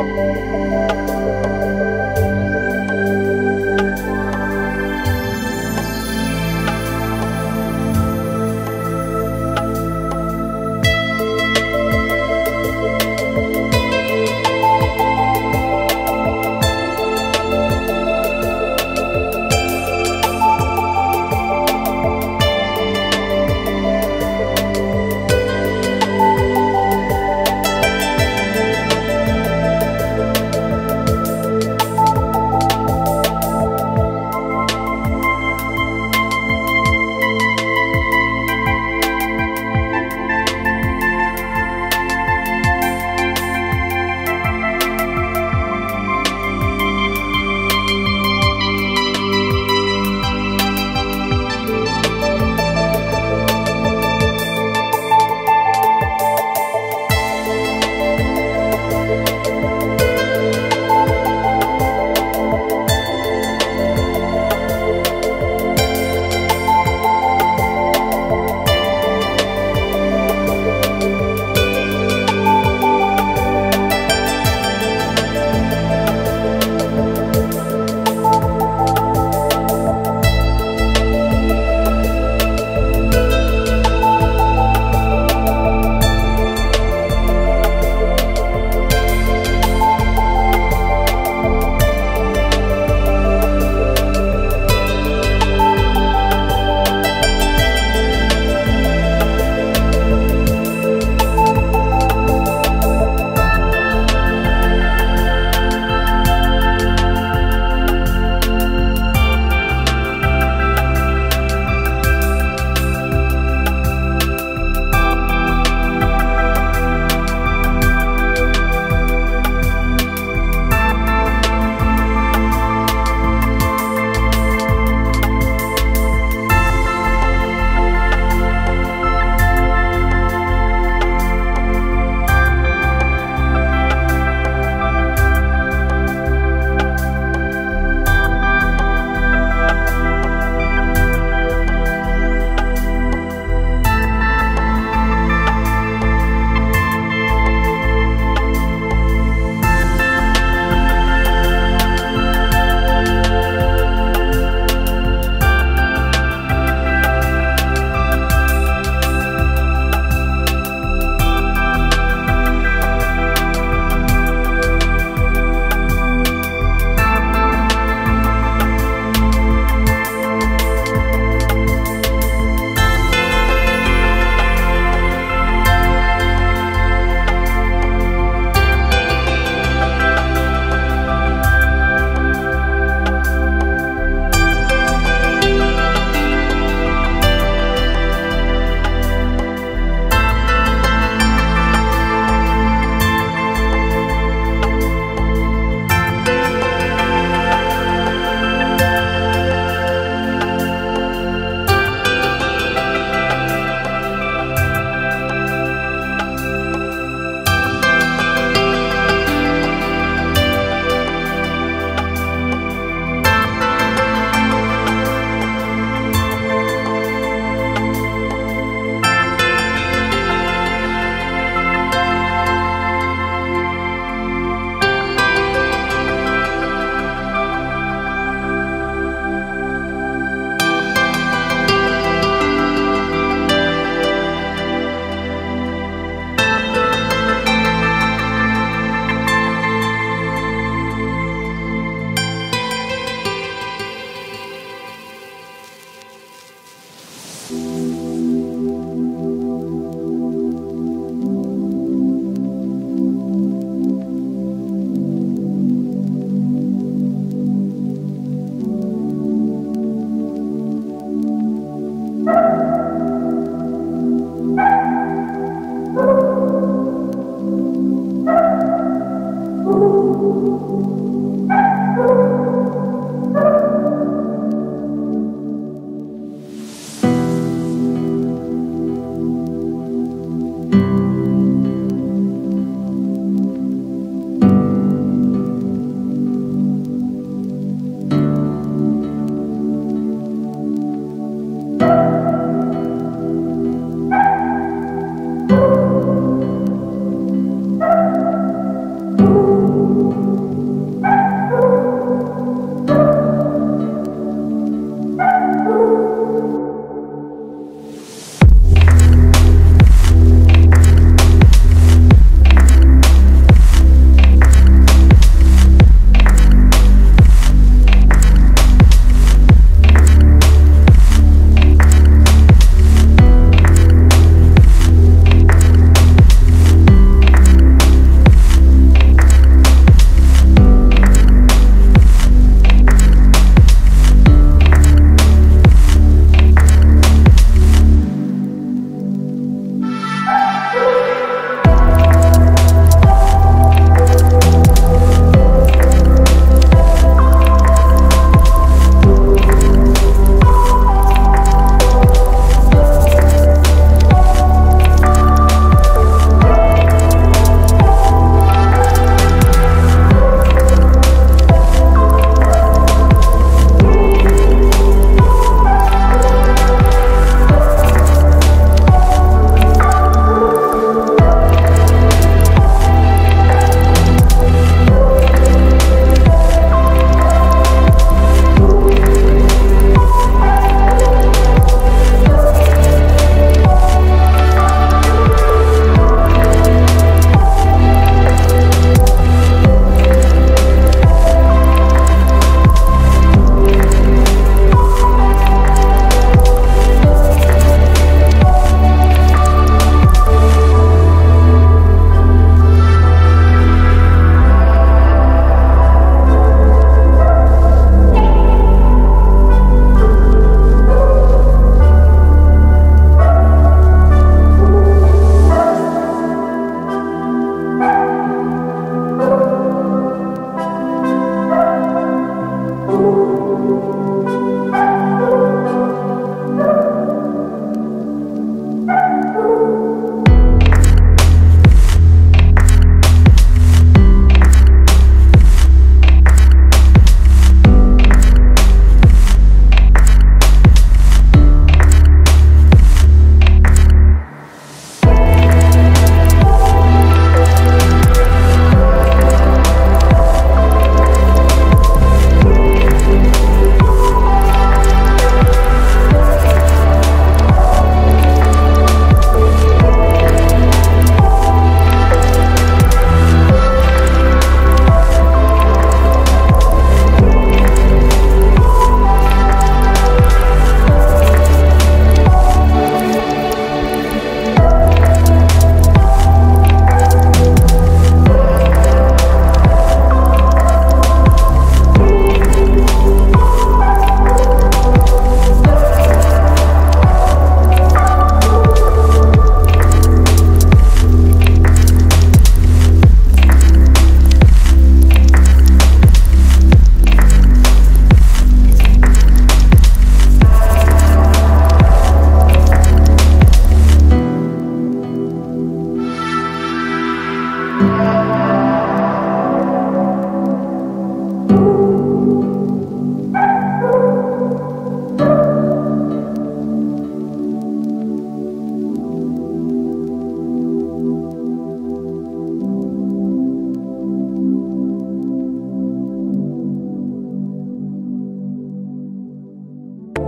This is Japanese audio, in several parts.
Música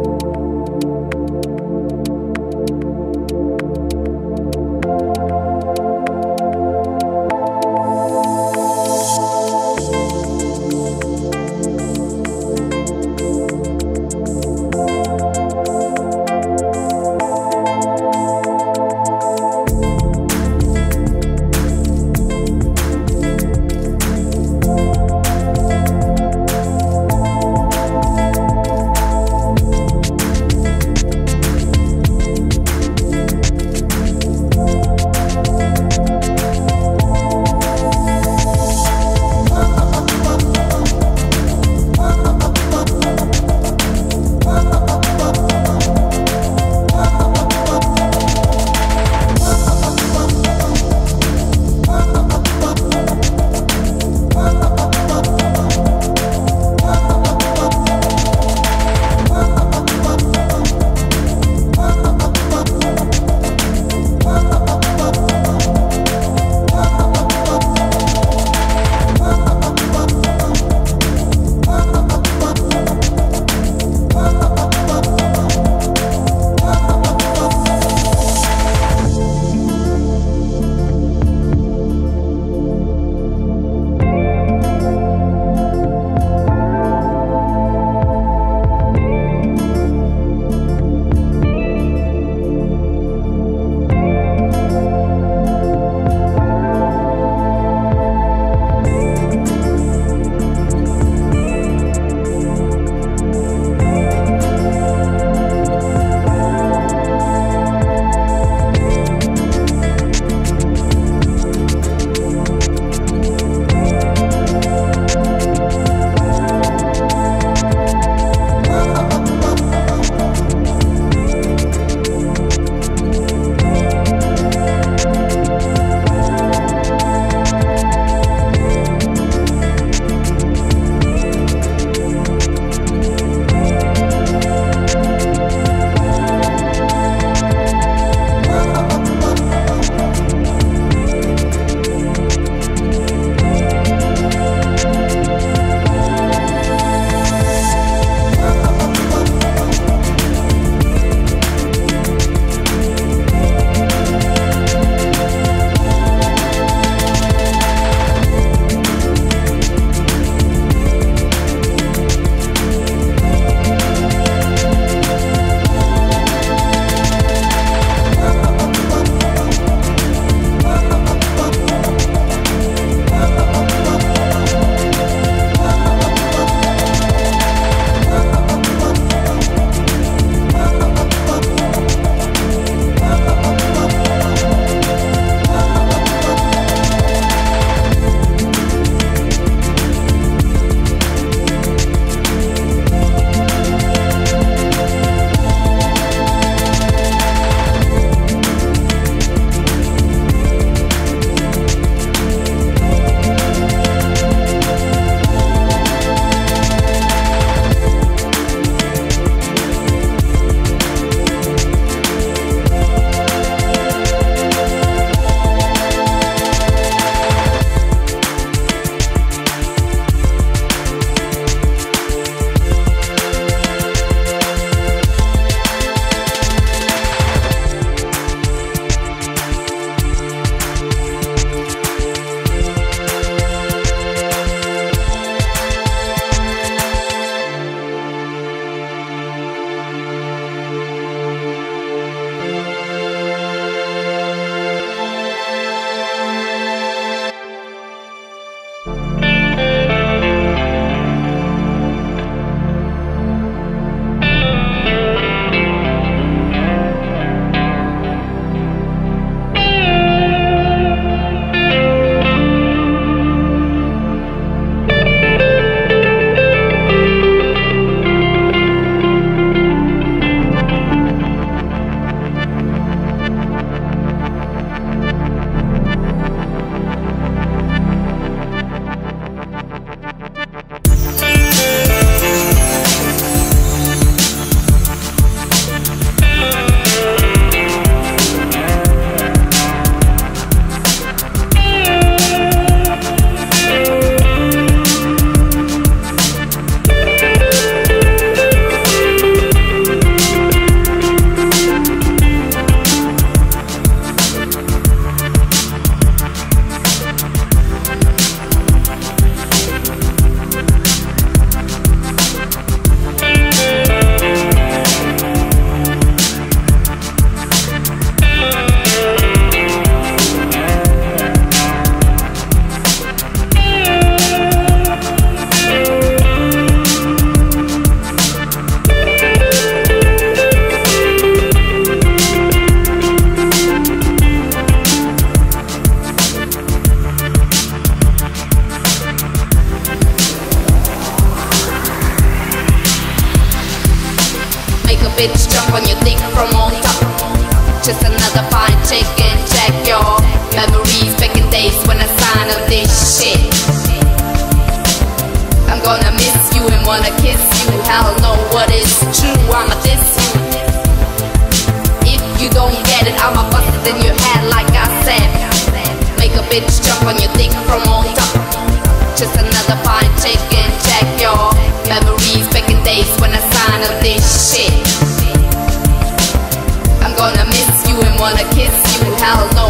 you how long